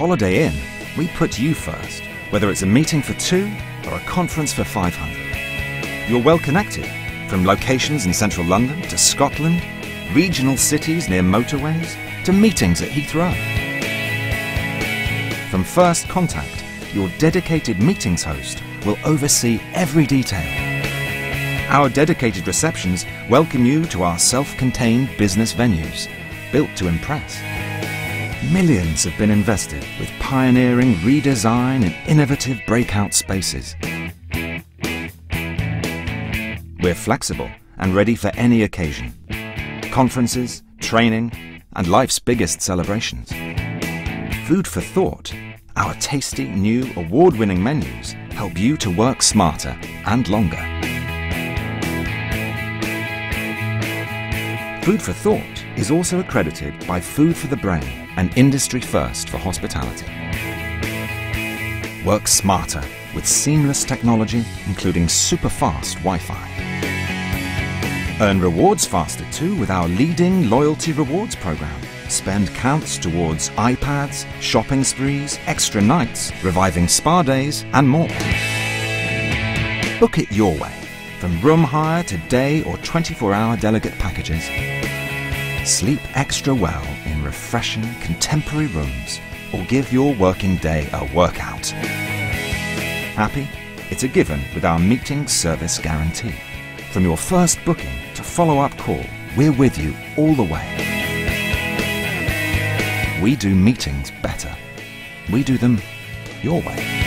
Holiday Inn, we put you first, whether it's a meeting for two or a conference for 500. You're well connected, from locations in central London to Scotland, regional cities near motorways, to meetings at Heathrow. From first contact, your dedicated meetings host will oversee every detail. Our dedicated receptions welcome you to our self-contained business venues, built to impress. Millions have been invested with pioneering redesign and innovative breakout spaces. We're flexible and ready for any occasion. Conferences, training, and life's biggest celebrations. Food for thought, our tasty new award-winning menus help you to work smarter and longer. Food for Thought is also accredited by Food for the Brain, an industry first for hospitality. Work smarter with seamless technology, including super fast Wi-Fi. Earn rewards faster too with our leading loyalty rewards program. Spend counts towards iPads, shopping sprees, extra nights, reviving spa days, and more. Book it your way, from room hire to day or 24 hour delegate packages. Sleep extra well in refreshing contemporary rooms or give your working day a workout. Happy? It's a given with our meeting service guarantee. From your first booking to follow up call, we're with you all the way. We do meetings better. We do them your way.